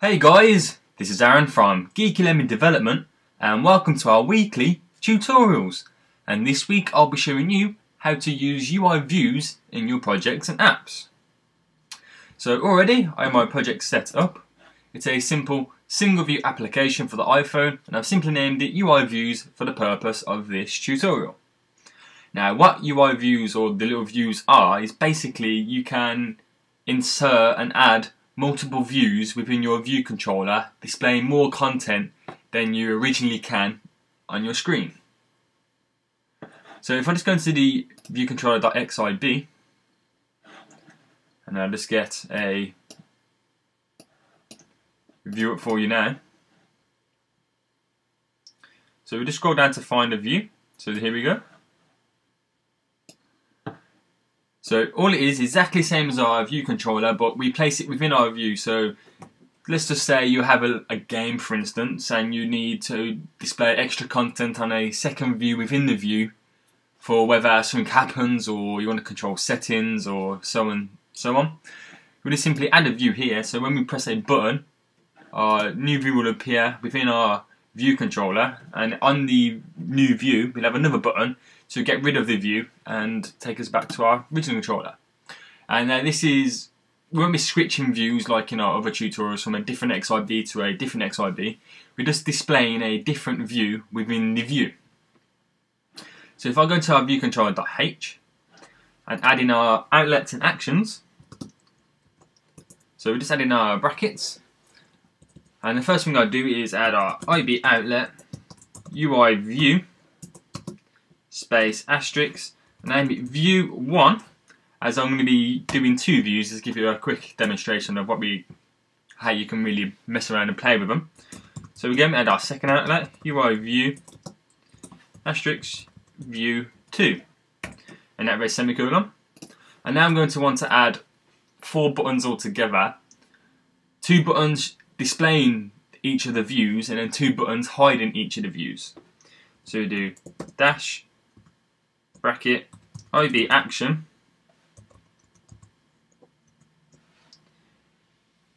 Hey guys, this is Aaron from Geeky Lemon Development and welcome to our weekly tutorials. And this week I'll be showing you how to use UI views in your projects and apps. So already I have my project set up. It's a simple single view application for the iPhone and I've simply named it UI views for the purpose of this tutorial. Now what UI views or the little views are is basically you can insert and add multiple views within your view controller displaying more content than you originally can on your screen. So if I just go into the viewcontroller.xib and I'll just get a view it for you now. So we just scroll down to find a view. So here we go. So all it is exactly the same as our view controller, but we place it within our view. So let's just say you have a, a, game, for instance, and you need to display extra content on a second view within the view for whether something happens or you want to control settings or so on, so on. We just simply add a view here. So when we press a button, our new view will appear within our view controller, and on the new view, we'll have another button to get rid of the view and take us back to our original controller. And uh, this is, we won't be switching views like in our other tutorials from a different XIB to a different XIB. We're just displaying a different view within the view. So if I go to our view controller.h and add in our outlets and actions, so we just add in our brackets, and the first thing I do is add our IB outlet UI view space asterisk name it view 1 as I'm going to be doing two views just give you a quick demonstration of what we how you can really mess around and play with them. So again we add our second outlet UI view asterisk view 2 and that a semicolon. And now I'm going to want to add four buttons altogether. Two buttons displaying each of the views and then two buttons hiding each of the views. So we do dash bracket. IB action.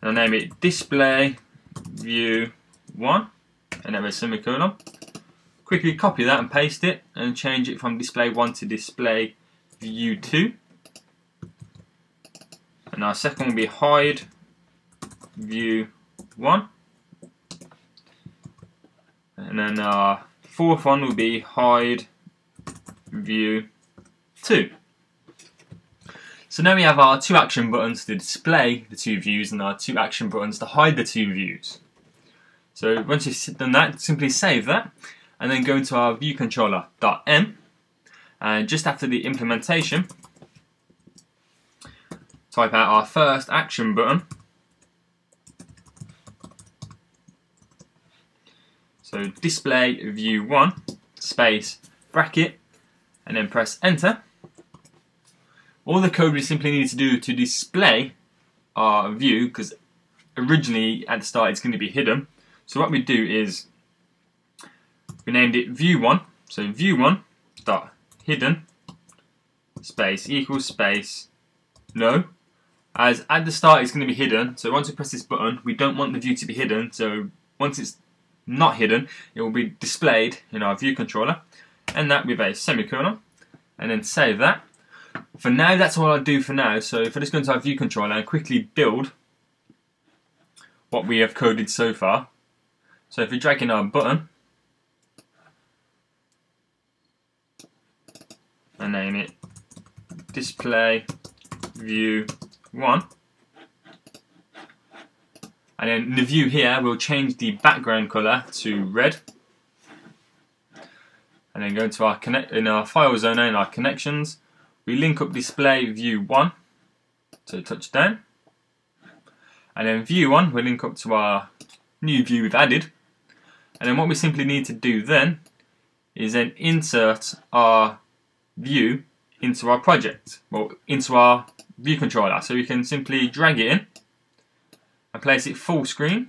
And I'll name it display view 1 and then a semicolon. Quickly copy that and paste it and change it from display 1 to display view 2 and our second will be hide view 1 and then our fourth one will be hide view 2. So now we have our two action buttons to display the two views and our two action buttons to hide the two views. So once you've done that, simply save that and then go into our view controller.m and just after the implementation type out our first action button so display view 1 space bracket and then press enter. All the code we simply need to do to display our view, because originally at the start it's going to be hidden. So what we do is we named it view1, so view1 dot hidden space equals space no. As at the start it's going to be hidden. So once we press this button we don't want the view to be hidden. So once it's not hidden it will be displayed in our view controller and that with a semicolon and then save that. For now, that's all I do for now. So if I just go into our view controller and quickly build what we have coded so far. So if we drag in our button and name it display view 1 and then in the view here we'll change the background color to red and then go into our connect in our files owner in our connections. We link up display view 1 so touch down. And then view 1 we link up to our new view we've added. And then what we simply need to do then is then insert our view into our project well into our view controller. So we can simply drag it in and place it full screen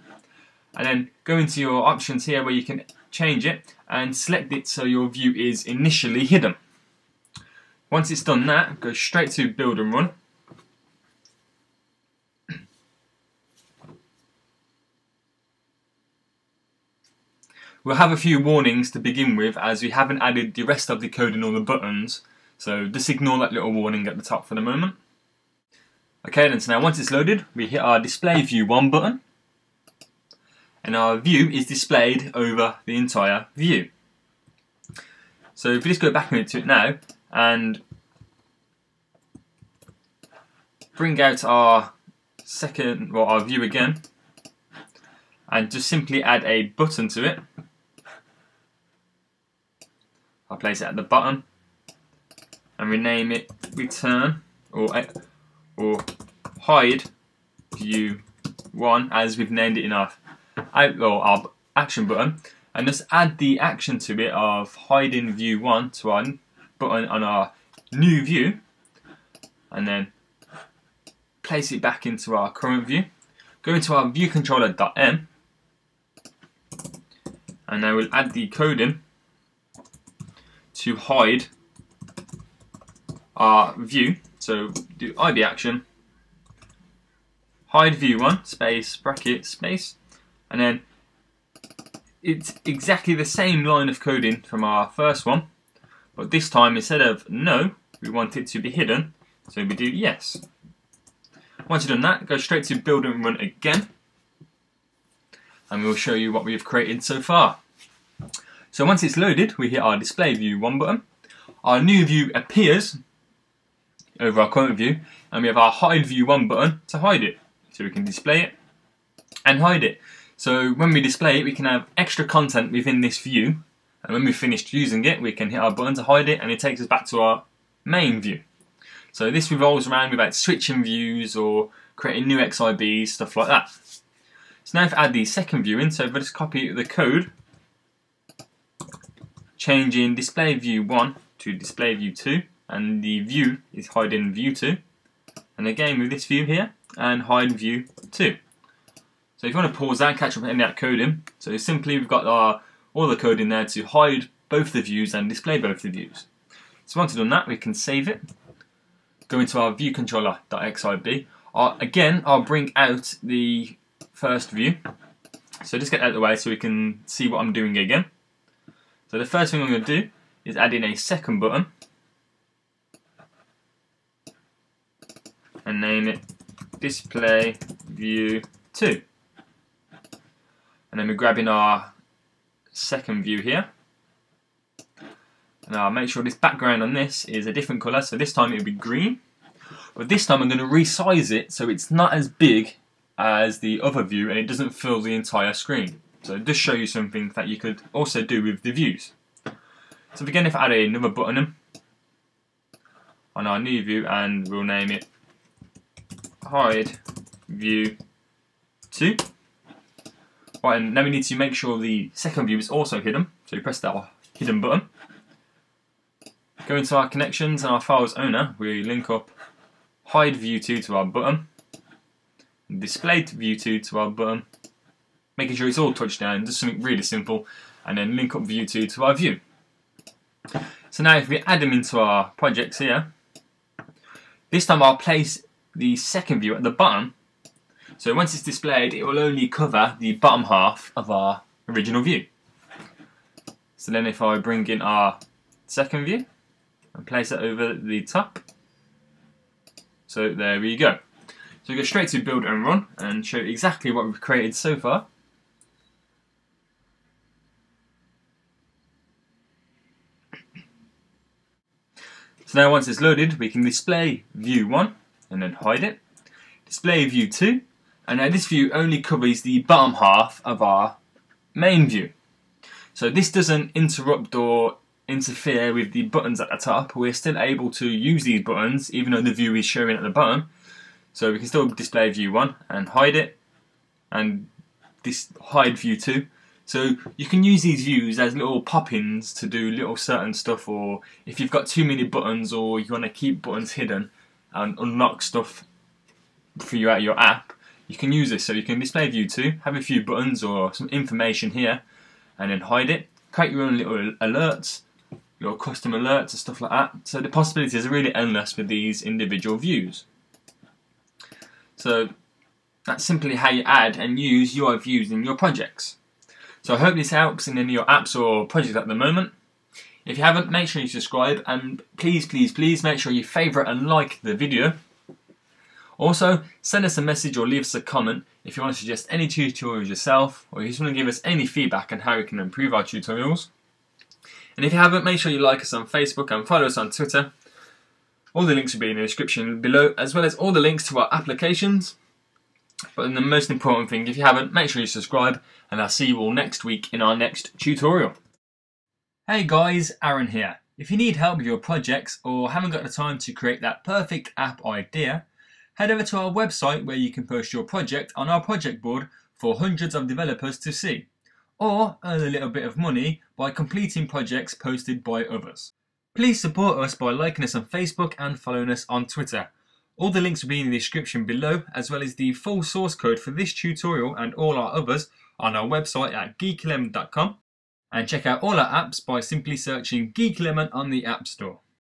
and then go into your options here where you can change it and select it so your view is initially hidden. Once it's done that, go straight to build and run. We'll have a few warnings to begin with as we haven't added the rest of the code in all the buttons, so just ignore that little warning at the top for the moment. Okay then, so now once it's loaded, we hit our display view 1 button, and our view is displayed over the entire view. So if we just go back into it now, and bring out our second, well our view again, and just simply add a button to it. I'll place it at the bottom and rename it return or eh, or hide view one as we've named it in our or our action button and just add the action to it of hiding view one to our button on our new view and then place it back into our current view. Go into our view controller.m and I will add the code in to hide our view. So do IB action, hide view one, space, bracket, space, and then it's exactly the same line of coding from our first one, but this time instead of no, we want it to be hidden, so we do yes. Once you've done that, go straight to build and run again, and we'll show you what we've created so far. So once it's loaded, we hit our display view 1 button. Our new view appears over our current view, and we have our hide view 1 button to hide it. So we can display it and hide it. So when we display it, we can have extra content within this view, and when we've finished using it, we can hit our button to hide it, and it takes us back to our main view. So this revolves around about switching views or creating new XIBs, stuff like that. So now if I add the second view in, so if I just copy the code, changing display view 1 to display view 2, and the view is hiding view 2. And again with this view here, and hide view 2. So if you want to pause that, catch up on any of that coding, so simply we've got our all the code in there to hide both the views and display both the views. So once we've done that, we can save it, go into our view controller.xib. Uh, again, I'll bring out the first view. So just get out of the way so we can see what I'm doing again. So the first thing I'm going to do is add in a second button and name it display view 2 and then we're grabbing our second view here. And I'll make sure this background on this is a different colour so this time it'll be green. But this time I'm going to resize it so it's not as big as the other view and it doesn't fill the entire screen. So just show you something that you could also do with the views. So again if I add another button in on our new view and we'll name it hide view 2 And now we need to make sure the second view is also hidden. So we press that hidden button. Go into our connections and our files owner. We link up hide view 2 to our button. Display view 2 to our button. Making sure it's all touched down. Just something really simple. And then link up view 2 to our view. So now if we add them into our projects here, this time I'll place the second view at the bottom so once it's displayed, it will only cover the bottom half of our original view. So then if I bring in our second view and place it over the top, so there we go. So we go straight to build and run and show exactly what we've created so far. So now once it's loaded, we can display view 1 and then hide it. Display view 2 and now this view only covers the bottom half of our main view. So this doesn't interrupt or interfere with the buttons at the top. We're still able to use these buttons even though the view is showing at the bottom. So we can still display view 1 and hide it and this hide view 2. So you can use these views as little pop-ins to do little certain stuff or if you've got too many buttons or you want to keep buttons hidden and unlock stuff for you out your app, you can use this so you can display view 2, have a few buttons or some information here, and then hide it. Create your own little alerts, your custom alerts and stuff like that. So the possibilities are really endless with these individual views. So that's simply how you add and use UI views in your projects. So I hope this helps in any of your apps or projects at the moment. If you haven't, make sure you subscribe and please, please, please make sure you favourite and like the video. Also, send us a message or leave us a comment if you want to suggest any tutorials yourself or you just want to give us any feedback on how we can improve our tutorials. And if you haven't, make sure you like us on Facebook and follow us on Twitter. All the links will be in the description below, as well as all the links to our applications. But the most important thing, if you haven't, make sure you subscribe, and I'll see you all next week in our next tutorial. Hey guys, Aaron here. If you need help with your projects or haven't got the time to create that perfect app idea, head over to our website where you can post your project on our project board for hundreds of developers to see, or earn a little bit of money by completing projects posted by others. Please support us by liking us on Facebook and following us on Twitter. All the links will be in the description below, as well as the full source code for this tutorial and all our others on our website at geekylemon.com. And check out all our apps by simply searching Geeky Lemon on the App Store.